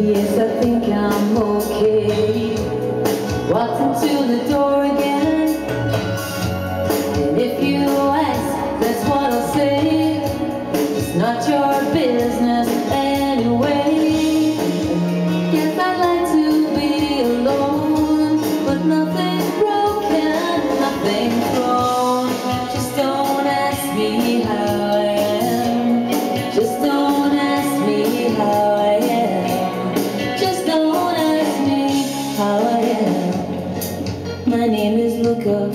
Yes, I think I'm okay. Walked into the door again. And if you ask, that's what I'll say. It's not your business. My name is Luka.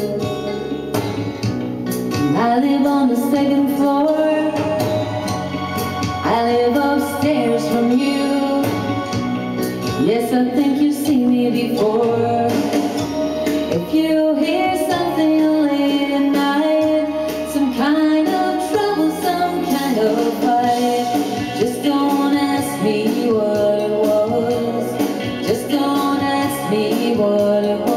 I live on the second floor. I live upstairs from you. Yes, I think you've seen me before. If you hear something late at night, some kind of trouble, some kind of fight, just don't ask me what it was. Just don't ask me what it was.